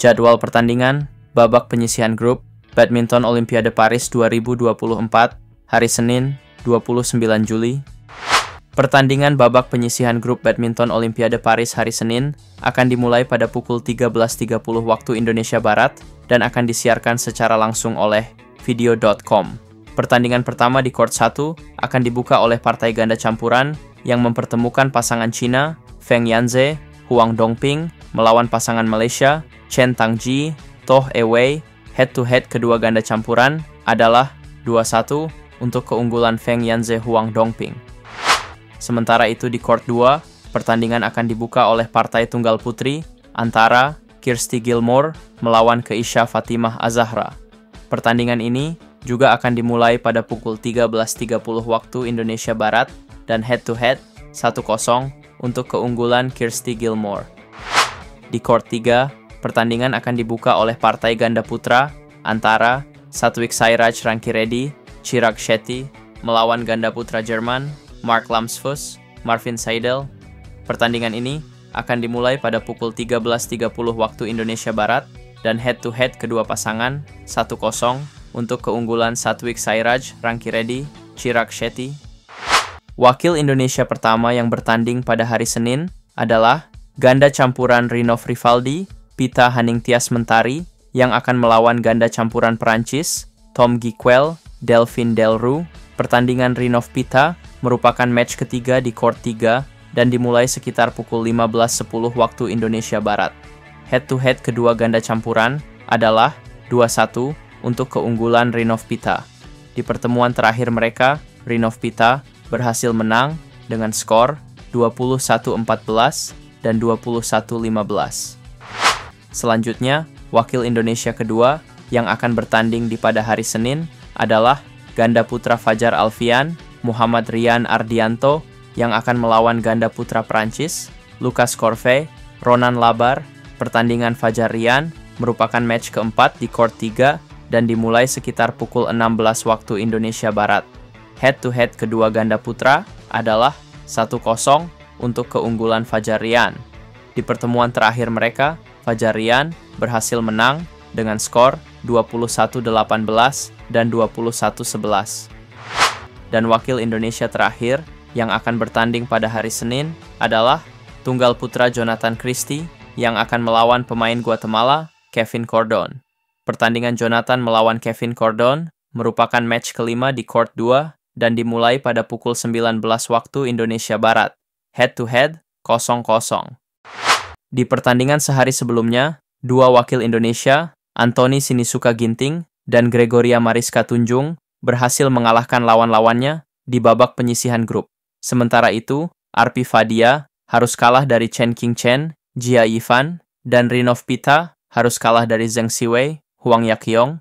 Jadwal pertandingan, babak penyisihan grup, Badminton Olimpiade Paris 2024, hari Senin, 29 Juli. Pertandingan babak penyisihan grup Badminton Olimpiade Paris hari Senin akan dimulai pada pukul 13.30 waktu Indonesia Barat dan akan disiarkan secara langsung oleh video.com. Pertandingan pertama di court 1 akan dibuka oleh partai ganda campuran yang mempertemukan pasangan Cina, Feng Yanze, Huang Dongping, melawan pasangan Malaysia, Chen Tangji, Toh Ewei. Head-to-head kedua ganda campuran adalah 2-1 untuk keunggulan Feng Yanze Huang Dongping. Sementara itu di court 2, pertandingan akan dibuka oleh partai tunggal putri antara Kirsty Gilmore melawan Keisha Fatimah Azahra. Pertandingan ini juga akan dimulai pada pukul 13.30 waktu Indonesia Barat dan head-to-head 1-0 untuk keunggulan Kirsty Gilmore. Di court 3, pertandingan akan dibuka oleh partai ganda putra antara Satwik Sairaj Rankiredi, Chirag Shetty melawan ganda putra Jerman Mark Lamsfus, Marvin Seidel. Pertandingan ini akan dimulai pada pukul 13.30 waktu Indonesia Barat dan head-to-head kedua pasangan 1-0 untuk keunggulan Satwik Sairaj, Rankiredi, Chirag Shetty. Wakil Indonesia pertama yang bertanding pada hari Senin adalah ganda campuran Rinov Rivaldi, Pita Haningtias Mentari, yang akan melawan ganda campuran Perancis, Tom Giquel, Delphine Delru. Pertandingan Rinov Pita merupakan match ketiga di court 3 dan dimulai sekitar pukul 15.10 waktu Indonesia Barat. Head-to-head kedua ganda campuran adalah 2-1 untuk keunggulan Rinov Pita. Di pertemuan terakhir mereka, Rinov Pita berhasil menang dengan skor 21-14 dan 21-15. Selanjutnya, wakil Indonesia kedua yang akan bertanding di pada hari Senin adalah ganda putra Fajar Alfian Muhammad Rian Ardianto yang akan melawan ganda putra Prancis, Lucas Corve, Ronan Labar. Pertandingan Fajar Rian merupakan match keempat di court 3 dan dimulai sekitar pukul 16 waktu Indonesia Barat. Head-to-head kedua ganda putra adalah 1-0 untuk keunggulan Fajar Rian. Di pertemuan terakhir mereka, Fajar Rian berhasil menang dengan skor 21-18 dan 21-11 dan wakil Indonesia terakhir yang akan bertanding pada hari Senin adalah tunggal putra Jonathan Christie yang akan melawan pemain Guatemala, Kevin Cordon. Pertandingan Jonathan melawan Kevin Cordon merupakan match kelima di court 2 dan dimulai pada pukul 19 waktu Indonesia Barat. Head to head 0-0. Di pertandingan sehari sebelumnya, dua wakil Indonesia, Anthony Sinisuka Ginting dan Gregoria Mariska Tunjung berhasil mengalahkan lawan-lawannya di babak penyisihan grup. Sementara itu, Arpi Fadia harus kalah dari Chen King Chen, Jia Yifan, dan Rinov Pita harus kalah dari Zheng Siwei, Huang Yaqiong.